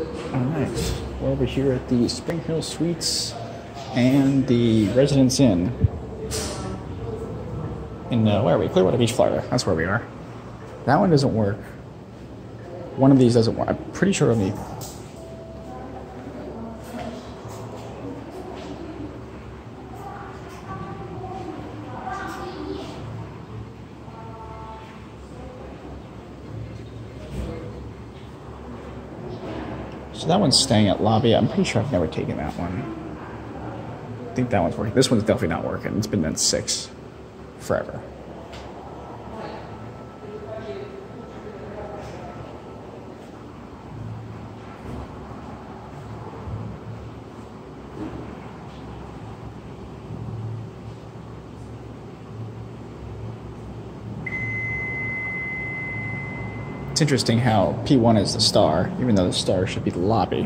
Alright, we're over here at the SpringHill Suites and the Residence Inn. In, uh, where are we? Clearwater Beach, Florida. That's where we are. That one doesn't work. One of these doesn't work. I'm pretty sure only. So that one's staying at lobby. I'm pretty sure I've never taken that one. I think that one's working. This one's definitely not working. It's been at six forever. It's interesting how P1 is the star, even though the star should be the lobby,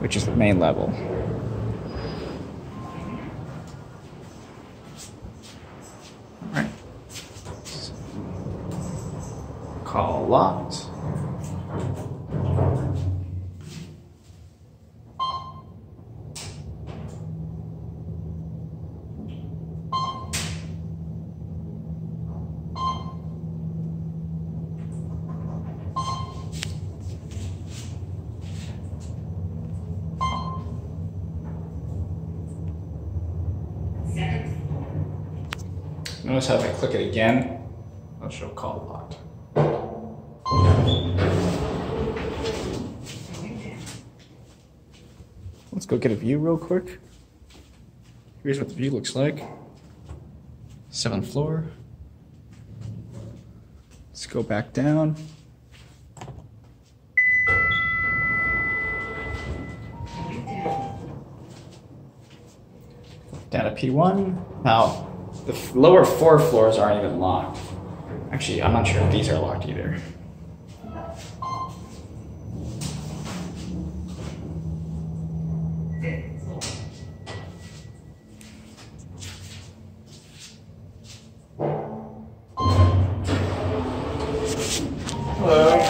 which is the main level. Alright. Call locked. Notice how if I click it again, it'll show call locked. Let's go get a view real quick. Here's what the view looks like. Seventh floor. Let's go back down. Down to P1. Now, the lower four floors aren't even locked. Actually, I'm not sure if these are locked either. Hello.